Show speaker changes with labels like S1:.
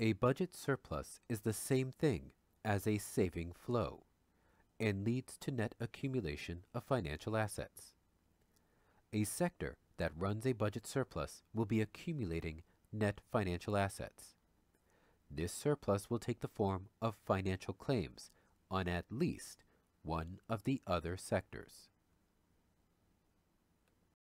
S1: A budget surplus is the same thing as a saving flow and leads to net accumulation of financial assets. A sector that runs a budget surplus will be accumulating net financial assets. This surplus will take the form of financial claims on at least one of the other sectors.